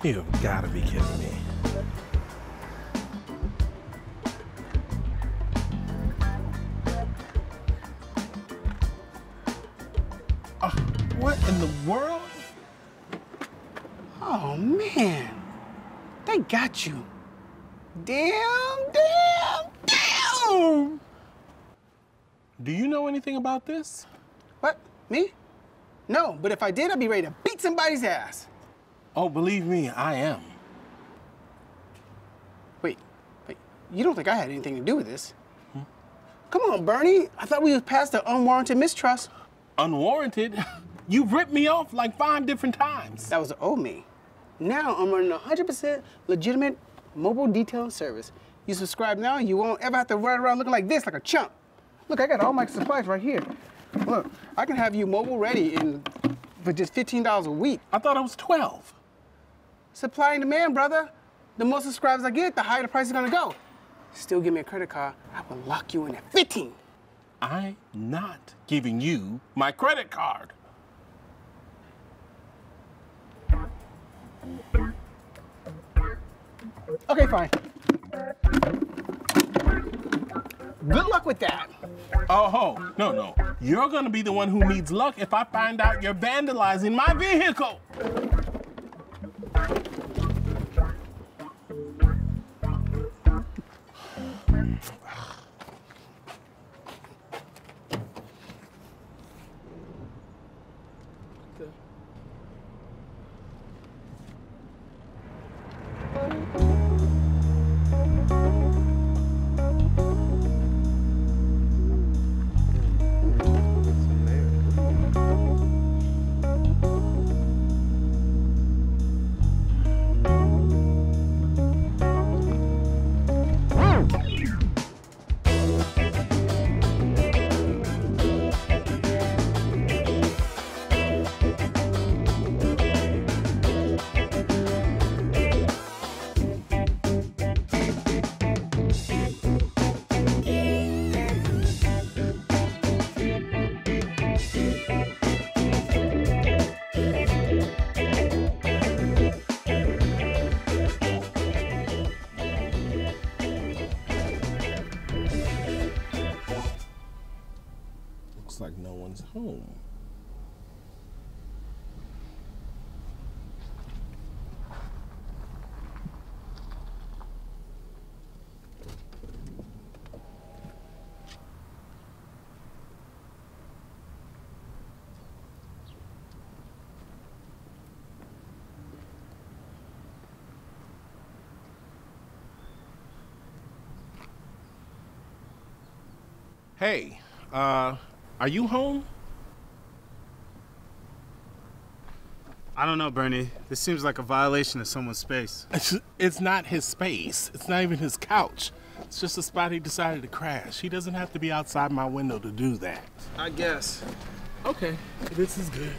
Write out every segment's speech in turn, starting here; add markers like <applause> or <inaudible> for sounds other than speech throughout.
You've got to be kidding me. Oh, what in the world? Oh man, they got you. Damn, damn, damn. Do you know anything about this? What? Me? No, but if I did, I'd be ready to beat somebody's ass. Oh, believe me, I am. Wait, wait, you don't think I had anything to do with this? Hmm? Come on, Bernie. I thought we was past the unwarranted mistrust. Unwarranted? <laughs> You've ripped me off like five different times. That was the old me. Now I'm running a 100% legitimate mobile detailing service. You subscribe now, you won't ever have to run around looking like this, like a chump. Look, I got all my supplies right here. Look, I can have you mobile ready in for just $15 a week. I thought I was 12. Supply and demand, brother. The more subscribers I get, the higher the price is gonna go. Still give me a credit card, I will lock you in at 15. I'm not giving you my credit card. Okay, fine. Good luck with that. Oh, ho. no, no. You're gonna be the one who needs luck if I find out you're vandalizing my vehicle. Like no one's home. Hey, uh, are you home? I don't know, Bernie. This seems like a violation of someone's space. <laughs> It's, it's not his space. It's not even his couch. It's just a spot he decided to crash. He doesn't have to be outside my window to do that. I guess. Okay, this is good.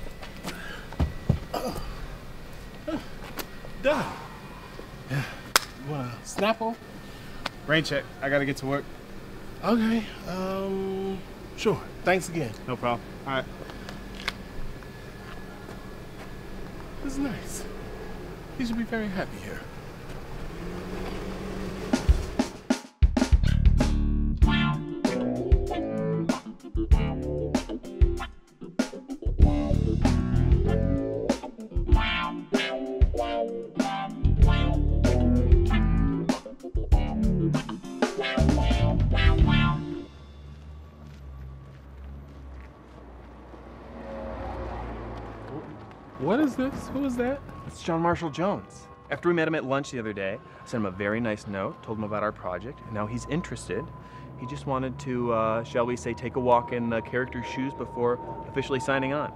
Oh. Oh, Done. You want a Snapple? Rain check. I gotta get to work. Okay, um, sure. Thanks again. No problem. All right. This is nice. He should be very happy here. What is this? Who is that? It's John Marshall Jones. After we met him at lunch the other day, I sent him a very nice note, told him about our project, and now he's interested. He just wanted to, uh, shall we say, take a walk in the character's shoes before officially signing on.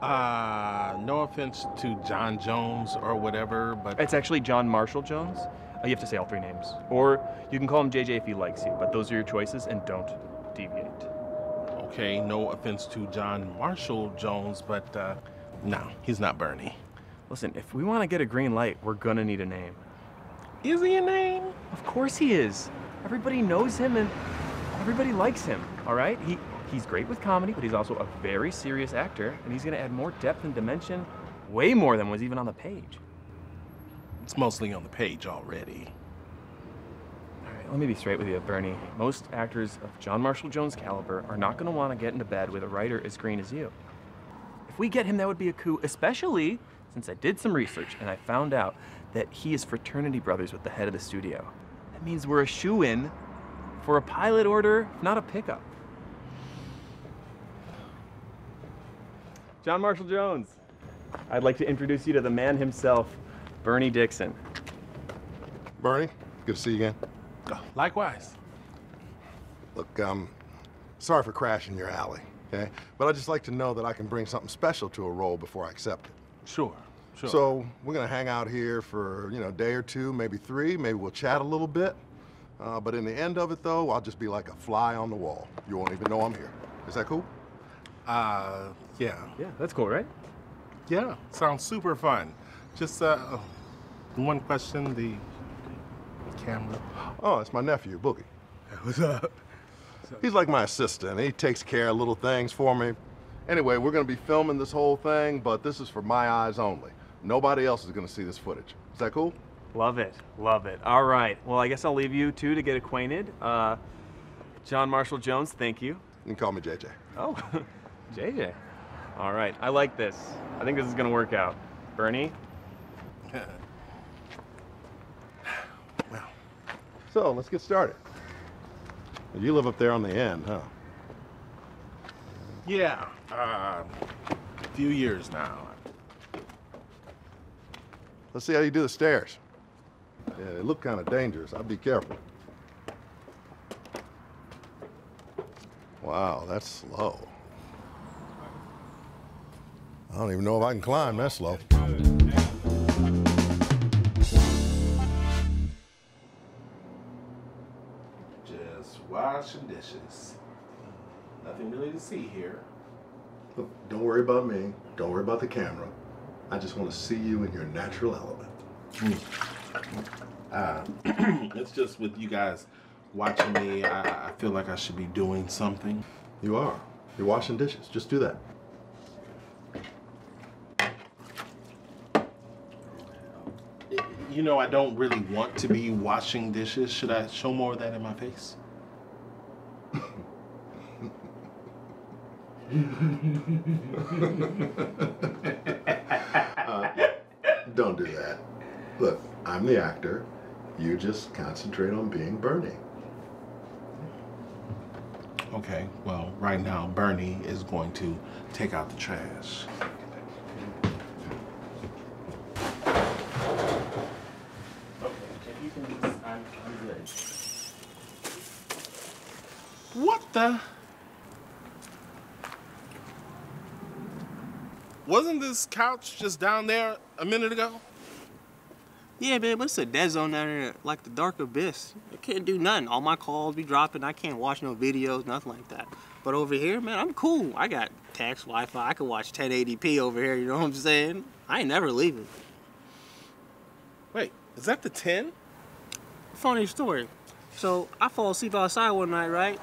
Uh, no offense to John Jones or whatever, but It's actually John Marshall Jones. Uh, you have to say all three names. Or you can call him JJ if he likes you, but those are your choices and don't deviate. okay, no offense to John Marshall Jones, but uh, no, he's not Bernie. Listen, if we want to get a green light, we're gonna need a name. Is he a name? Of course he is. Everybody knows him and everybody likes him, all right? He he's great with comedy, but he's also a very serious actor, and he's gonna add more depth and dimension, way more than was even on the page. It's mostly on the page already. All right, let me be straight with you, Bernie. Most actors of John Marshall Jones' caliber are not going to want to get into bed with a writer as green as you. If we get him, that would be a coup, especially since I did some research and I found out that he is fraternity brothers with the head of the studio. That means we're a shoe in for a pilot order, not a pickup. John Marshall Jones, I'd like to introduce you to the man himself, Bernie Dixon. Bernie, good to see you again. Likewise. Look, um, sorry for crashing your alley, okay? But I'd just like to know that I can bring something special to a role before I accept it. Sure. Sure. So we're gonna hang out here for, you know, a day or two, maybe three. Maybe we'll chat a little bit. Uh, but in the end of it, though, I'll just be like a fly on the wall. You won't even know I'm here. Is that cool? uh, yeah. Yeah, that's cool, right? Yeah. Sounds super fun. Just uh, one question. The camera. Oh, it's my nephew, Boogie. What's up? He's like my assistant. He takes care of little things for me. Anyway, we're gonna be filming this whole thing, but this is for my eyes only. Nobody else is gonna see this footage. Is that cool? Love it, love it. All right, well, I guess I'll leave you two to get acquainted. Uh, John Marshall Jones, thank you. You can call me JJ. Oh, <laughs> JJ. All right, I like this. I think this is gonna work out. Bernie, <sighs> Well, So let's get started. You live up there on the end, huh? yeah. Uh, a few years now. Let's see how you do the stairs. Yeah, they look kind of dangerous. I'd be careful. Wow, that's slow. I don't even know if I can climb that slow. Just washing dishes. Nothing really to see here. Look, don't worry about me. Don't worry about the camera. I just want to see you in your natural element. Uh, <clears throat> it's just with you guys watching me, I, I feel like I should be doing something. You are. You're washing dishes. Just do that. You know, I don't really want to be washing dishes. Should I show more of that in my face? Uh, don't do that. Look, I'm the actor. You just concentrate on being Bernie. Okay, well, right now, Bernie is going to take out the trash. if you can, I'm, I'm good. What the? Wasn't this couch just down there a minute ago? Yeah, man, but it's a dead zone down there, like the dark abyss. I can't do nothing. All my calls be dropping. I can't watch no videos, nothing like that. But over here, man, I'm cool. I got tax Wi-Fi. I can watch 1080p over here. You know what I'm saying? I ain't never leaving. Wait, is that the 10? Funny story. So I fall asleep outside one night, right?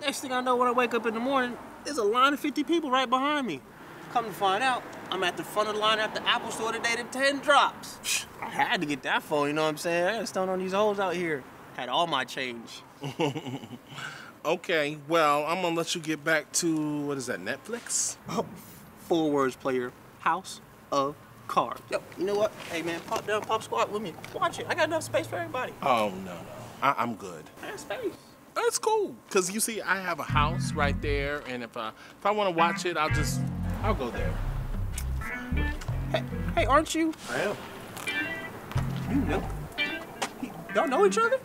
Next thing I know, when I wake up in the morning, there's a line of 50 people right behind me. Come to find out, I'm at the front of the line at the Apple store today to 10 drops. I had to get that phone, you know what I'm saying? I gotta stun on these hoes out here. Had all my change. <laughs> Okay, well, I'm gonna let you get back to, what is that, Netflix? Oh, four words player, House of Cards. Yo, you know what? Hey man, pop down, pop squat with me. Watch it. I got enough space for everybody. Oh, no, no. I- I'm good. I got space. That's cool. Cause you see, I have a house right there, and if I if I want to watch it, I'll just I'll go there. Hey, hey, aren't you? I am. You know. Y'all know each other?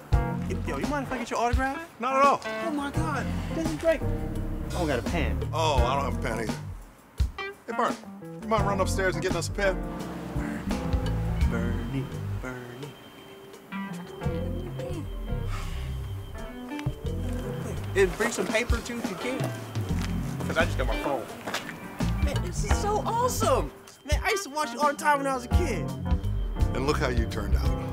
Yo, you mind if I get your autograph? Not at all. Oh my God, this is great. I don't got a pen. Oh, I don't have a pen either. Hey, Bert, you mind running upstairs and getting us a pen? Bernie, Bernie. Hey, bring some paper too if you can. Cause I just got my phone. This is so awesome. Man, I used to watch it all the time when I was a kid. And look how you turned out.